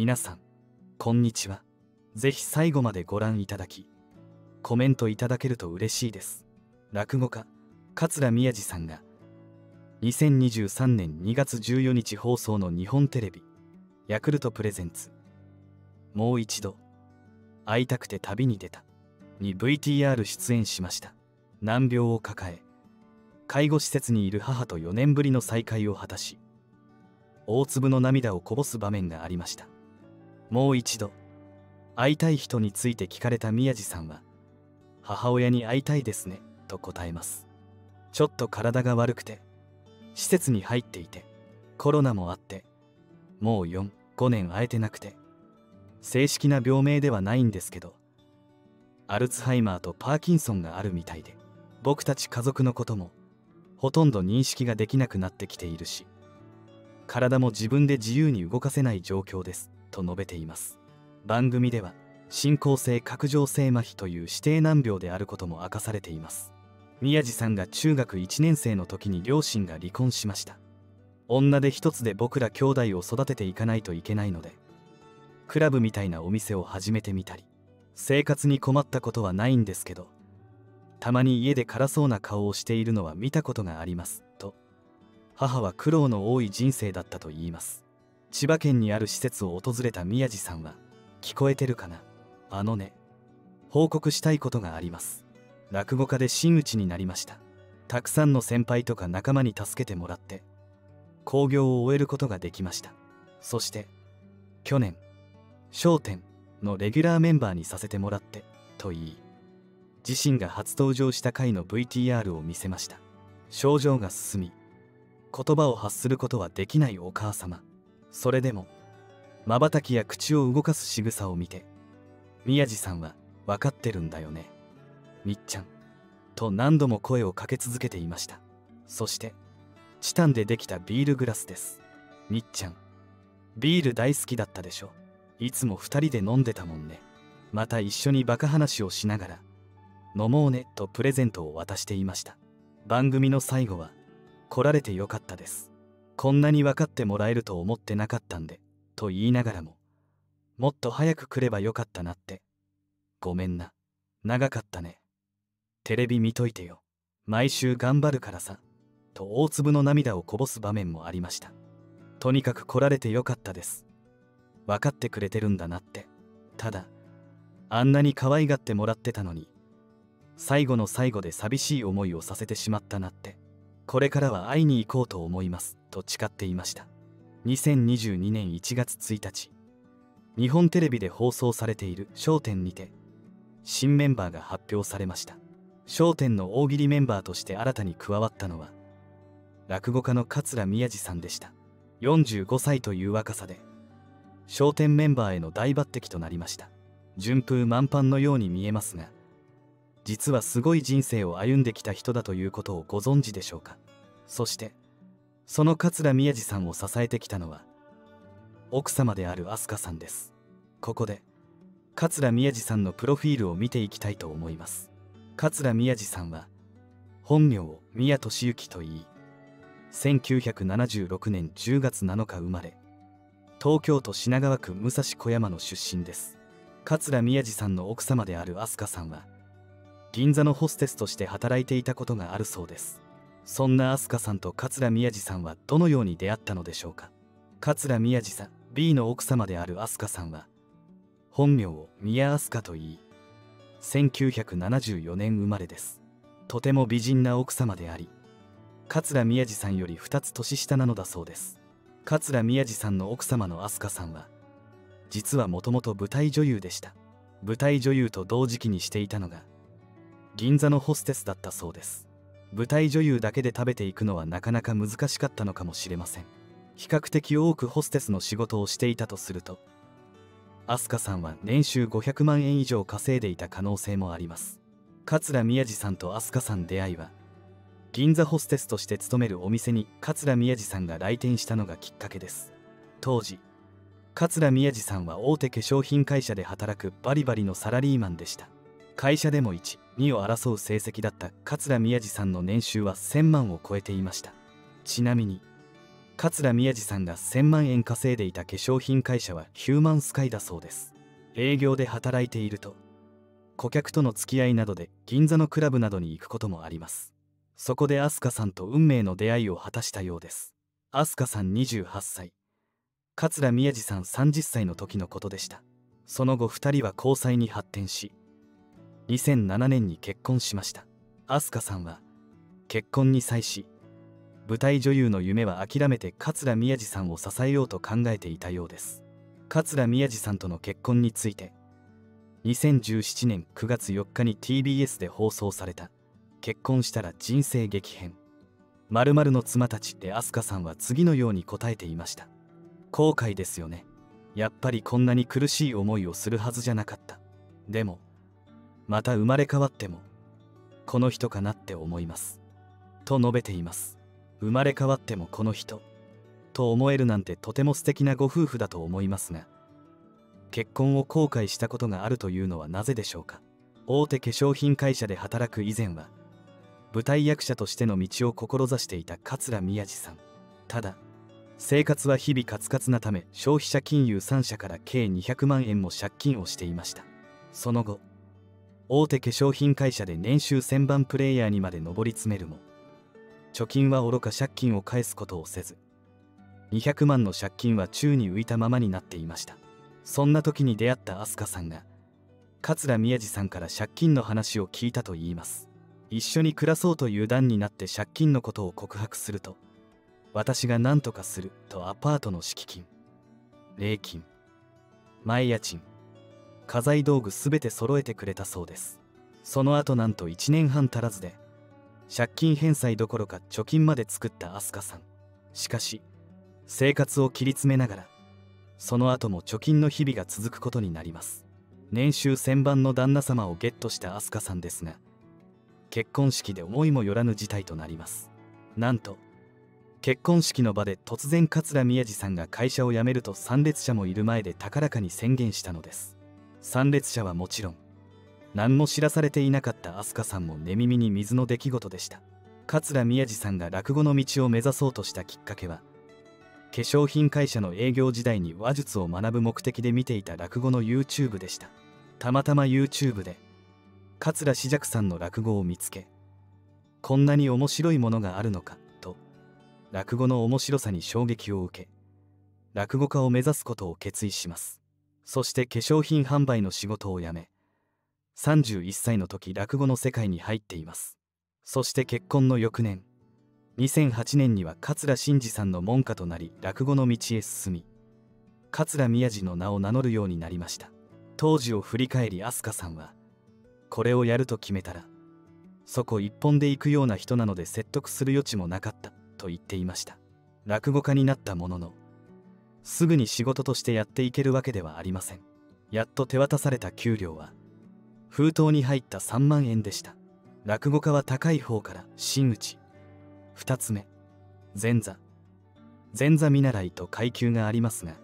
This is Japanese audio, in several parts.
皆さんこんにちは。ぜひ最後までご覧いただきコメントいただけると嬉しいです。落語家桂宮治さんが2023年2月14日放送の日本テレビヤクルトプレゼンツもう一度会いたくて旅に出たに VTR 出演しました。難病を抱え介護施設にいる母と4年ぶりの再会を果たし大粒の涙をこぼす場面がありました。もう一度会いたい人について聞かれた宮治さんは母親に会いたいですねと答えます。ちょっと体が悪くて施設に入っていてコロナもあってもう45年会えてなくて正式な病名ではないんですけどアルツハイマーとパーキンソンがあるみたいで僕たち家族のこともほとんど認識ができなくなってきているし体も自分で自由に動かせない状況です。と述べています。番組では進行性角上性麻痺という指定難病であることも明かされています。宮地さんが中学1年生の時に両親が離婚しました。女で一つで僕ら兄弟を育てていかないといけないのでクラブみたいなお店を始めてみたり生活に困ったことはないんですけどたまに家で辛そうな顔をしているのは見たことがありますと母は苦労の多い人生だったと言います。千葉県にある施設を訪れた宮地さんは聞こえてるかな？あのね報告したいことがあります。落語家で真打ちになりました。たくさんの先輩とか仲間に助けてもらって興行を終えることができました。そして去年『笑点』のレギュラーメンバーにさせてもらってと言い自身が初登場した回の VTR を見せました。症状が進み言葉を発することはできないお母様。それでもまばたきや口を動かす仕草を見て宮地さんは分かってるんだよね。みっちゃんと何度も声をかけ続けていました。そしてチタンでできたビールグラスです。みっちゃんビール大好きだったでしょ。いつも2人で飲んでたもんね。また一緒にバカ話をしながら飲もうねとプレゼントを渡していました。番組の最後は来られてよかったです。こんなに分かってもらえると思ってなかったんでと言いながらももっと早く来ればよかったなってごめんな。長かったね。テレビ見といてよ。毎週頑張るからさ。と大粒の涙をこぼす場面もありました。とにかく来られてよかったです。分かってくれてるんだなって。ただあんなに可愛がってもらってたのに最後の最後で寂しい思いをさせてしまったなって。これからは会いに行こうと思いますと誓っていました。2022年1月1日日本テレビで放送されている『笑点』にて新メンバーが発表されました『笑点』の大喜利メンバーとして新たに加わったのは落語家の桂宮治さんでした。45歳という若さで『笑点』メンバーへの大抜擢となりました。順風満帆のように見えますが実はすごい人生を歩んできた人だということをご存知でしょうか？そしてその桂宮治さんを支えてきたのは奥様である飛鳥さんです。ここで桂宮治さんのプロフィールを見ていきたいと思います。桂宮治さんは本名を宮俊之といい1976年10月7日生まれ東京都品川区武蔵小山の出身です。桂宮治さんの奥様である飛鳥さんは銀座のホステスとして働いていたことがあるそうです。そんな飛鳥さんと桂宮治さんはどのように出会ったのでしょうか。桂宮治さん B の奥様である飛鳥さんは本名を宮飛鳥と言い1974年生まれです。とても美人な奥様であり桂宮治さんより2つ年下なのだそうです。桂宮治さんの奥様の飛鳥さんは実はもともと舞台女優でした。舞台女優と同時期にしていたのが銀座のホステスだったそうです。舞台女優だけで食べていくのはなかなか難しかったのかもしれません。比較的多くホステスの仕事をしていたとすると飛鳥さんは年収500万円以上稼いでいた可能性もあります。桂宮治さんと飛鳥さん出会いは銀座ホステスとして勤めるお店に桂宮治さんが来店したのがきっかけです。当時桂宮治さんは大手化粧品会社で働くバリバリのサラリーマンでした。会社でも12を争う成績だった桂宮治さんの年収は1000万を超えていました。ちなみに桂宮治さんが1000万円稼いでいた化粧品会社はヒューマンスカイだそうです。営業で働いていると顧客との付き合いなどで銀座のクラブなどに行くこともあります。そこで飛鳥さんと運命の出会いを果たしたようです。飛鳥さん28歳。桂宮治さん30歳の時のことでした。その後2人は交際に発展し2007年に結婚しました。飛鳥さんは結婚に際し舞台女優の夢は諦めて桂宮治さんを支えようと考えていたようです。桂宮治さんとの結婚について2017年9月4日に TBS で放送された。結婚したら人生激変。〇〇の妻たちって飛鳥さんは次のように答えていました。後悔ですよね。やっぱりこんなに苦しい思いをするはずじゃなかった。でもまた生まれ変わってもこの人かなって思います。と述べています。生まれ変わってもこの人と思えるなんてとても素敵なご夫婦だと思いますが結婚を後悔したことがあるというのはなぜでしょうか？大手化粧品会社で働く以前は舞台役者としての道を志していた桂宮治さん。ただ生活は日々カツカツなため消費者金融3社から計200万円も借金をしていました。その後大手化粧品会社で年収1000番プレイヤーにまで上り詰めるも貯金は愚か借金を返すことをせず200万の借金は宙に浮いたままになっていました。そんな時に出会った飛鳥さんが桂宮治さんから借金の話を聞いたといいます。一緒に暮らそうという段になって借金のことを告白すると私が何とかするとアパートの敷金礼金前家賃家財道具すべて揃えてくれたそうです。その後なんと1年半足らずで借金返済どころか貯金まで作った飛鳥さん。しかし生活を切り詰めながらその後も貯金の日々が続くことになります。年収1000番の旦那様をゲットした飛鳥さんですが結婚式で思いもよらぬ事態となります。なんと結婚式の場で突然桂宮治さんが会社を辞めると参列者もいる前で高らかに宣言したのです。参列者はもちろん何も知らされていなかった飛鳥さんも寝耳に水の出来事でした。桂宮治さんが落語の道を目指そうとしたきっかけは化粧品会社の営業時代に話術を学ぶ目的で見ていた落語の YouTube でした。たまたま YouTube で桂枝雀さんの落語を見つけこんなに面白いものがあるのかと落語の面白さに衝撃を受け落語家を目指すことを決意します。そして化粧品販売の仕事を辞め31歳の時落語の世界に入っています。そして結婚の翌年2008年には桂真治さんの門下となり落語の道へ進み桂宮治の名を名乗るようになりました。当時を振り返り飛鳥さんはこれをやると決めたらそこ一本で行くような人なので説得する余地もなかったと言っていました。落語家になったもののすぐに仕事としてやっていけるわけではありません。やっと手渡された給料は封筒に入った3万円でした。落語家は高い方から真打ち。2つ目前座。前座見習いと階級がありますが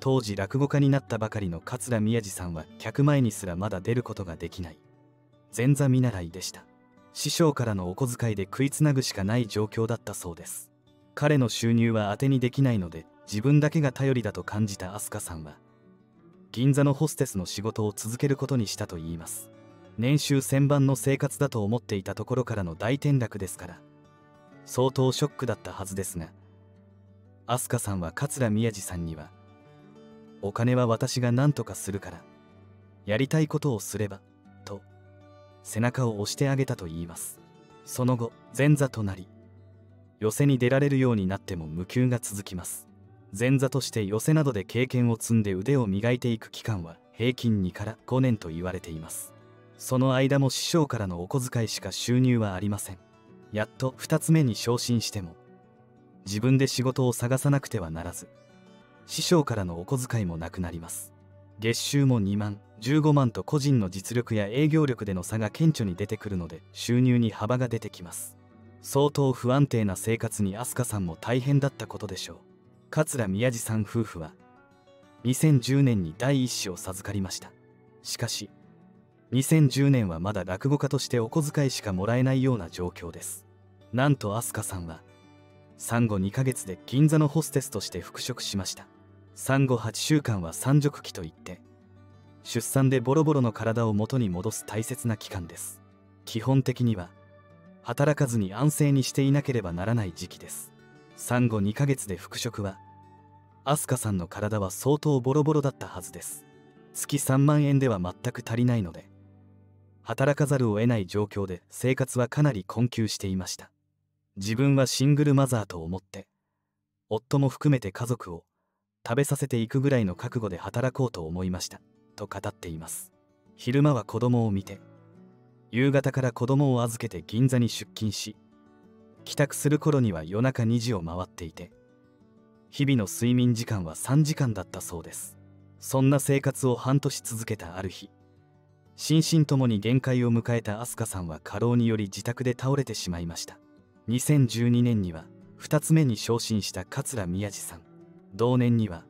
当時落語家になったばかりの桂宮治さんは客前にすらまだ出ることができない。前座見習いでした。師匠からのお小遣いで食いつなぐしかない状況だったそうです。彼の収入は当てにできないので自分だけが頼りだと感じた飛鳥さんは銀座のホステスの仕事を続けることにしたといいます。年収1000番の生活だと思っていたところからの大転落ですから相当ショックだったはずですが飛鳥さんは桂宮治さんにはお金は私が何とかするからやりたいことをすればと背中を押してあげたといいます。その後前座となり寄席に出られるようになっても無給が続きます。前座として寄席などで経験を積んで腕を磨いていく期間は平均2から5年と言われています。その間も師匠からのお小遣いしか収入はありません。やっと2つ目に昇進しても自分で仕事を探さなくてはならず師匠からのお小遣いもなくなります。月収も2万15万と個人の実力や営業力での差が顕著に出てくるので収入に幅が出てきます。相当不安定な生活に飛鳥さんも大変だったことでしょう。桂宮治さん夫婦は2010年に第一子を授かりました。しかし2010年はまだ落語家としてお小遣いしかもらえないような状況です。なんと飛鳥さんは産後2ヶ月で銀座のホステスとして復職しました。産後8週間は産褥期といって出産でボロボロの体を元に戻す大切な期間です。基本的には働かずに安静にしていなければならない時期です。産後2ヶ月で復職はアスカさんの体は相当ボロボロだったはずです。月3万円では全く足りないので働かざるを得ない状況で生活はかなり困窮していました。自分はシングルマザーと思って夫も含めて家族を食べさせていくぐらいの覚悟で働こうと思いましたと語っています。昼間は子供を見て夕方から子供を預けて銀座に出勤し帰宅する頃には夜中2時を回っていて日々の睡眠時間は3時間だったそうです。そんな生活を半年続けたある日心身ともに限界を迎えた飛鳥さんは過労により自宅で倒れてしまいました。2012年には2つ目に昇進した桂宮治さん。同年には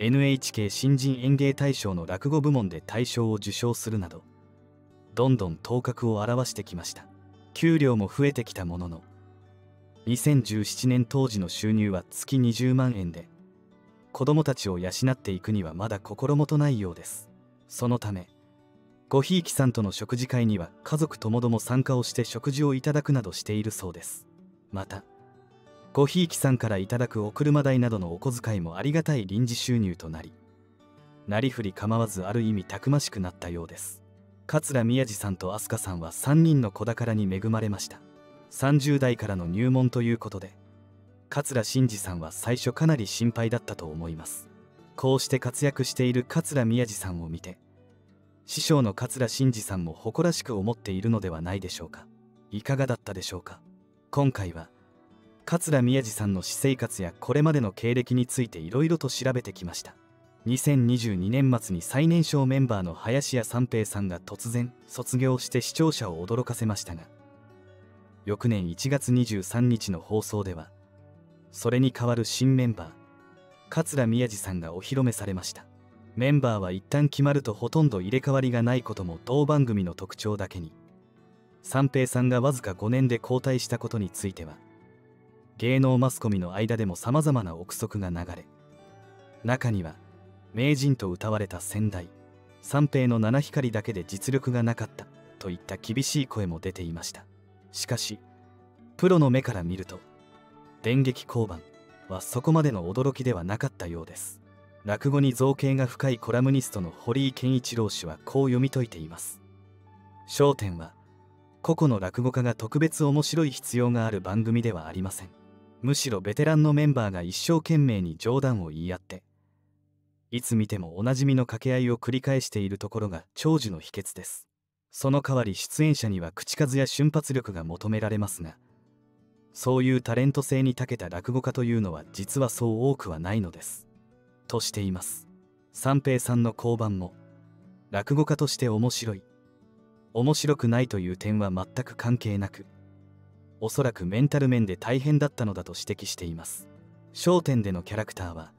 NHK 新人演芸大賞の落語部門で大賞を受賞するなどどんどん頭角を現してきました。給料も増えてきたものの2017年当時の収入は月20万円で子供たちを養っていくにはまだ心もとないようです。そのためごひいきさんとの食事会には家族ともども参加をして食事をいただくなどしているそうです。またごひいきさんからいただくお車代などのお小遣いもありがたい臨時収入となりなりふり構わずある意味たくましくなったようです。桂宮治さんと飛鳥さんは3人の子宝に恵まれました。30代からの入門ということで桂真治さんは最初かなり心配だったと思います。こうして活躍している桂宮治さんを見て師匠の桂真治さんも誇らしく思っているのではないでしょうか。いかがだったでしょうか。今回は桂宮治さんの私生活やこれまでの経歴についていろいろと調べてきました。2022年末に最年少メンバーの林家三平さんが突然卒業して視聴者を驚かせましたが翌年1月23日の放送ではそれに代わる新メンバー桂宮治さんがお披露目されました。メンバーは一旦決まるとほとんど入れ替わりがないことも同番組の特徴だけに三平さんがわずか5年で交代したことについては芸能マスコミの間でもさまざまな憶測が流れ中には名人と謳われた先代三平の七光だけで実力がなかったといった厳しい声も出ていました。しかしプロの目から見ると電撃交番はそこまでの驚きではなかったようです。落語に造形が深いコラムニストの堀井健一郎氏はこう読み解いています。焦点は個々の落語家が特別面白い必要がある番組ではありません。むしろベテランのメンバーが一生懸命に冗談を言い合っていつ見てもおなじみの掛け合いを繰り返しているところが長寿の秘訣です。その代わり出演者には口数や瞬発力が求められますがそういうタレント性に長けた落語家というのは実はそう多くはないのです。としています。三平さんの交番も落語家として面白い。面白くないという点は全く関係なくおそらくメンタル面で大変だったのだと指摘しています。焦点でのキャラクターは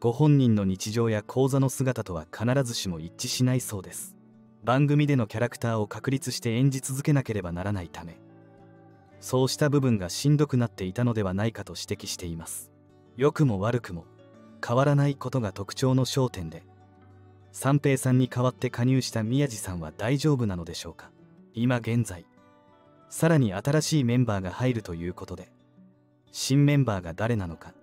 ご本人の日常や講座の姿とは必ずしも一致しないそうです。番組でのキャラクターを確立して演じ続けなければならないためそうした部分がしんどくなっていたのではないかと指摘しています。良くも悪くも変わらないことが特徴の焦点で三平さんに代わって加入した宮地さんは大丈夫なのでしょうか。今現在さらに新しいメンバーが入るということで新メンバーが誰なのか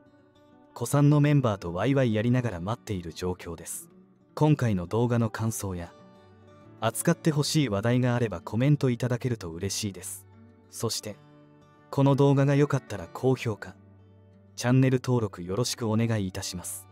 古参のメンバーとワイワイやりながら待っている状況です。今回の動画の感想や扱ってほしい話題があればコメントいただけると嬉しいです。そしてこの動画が良かったら高評価チャンネル登録よろしくお願いいたします。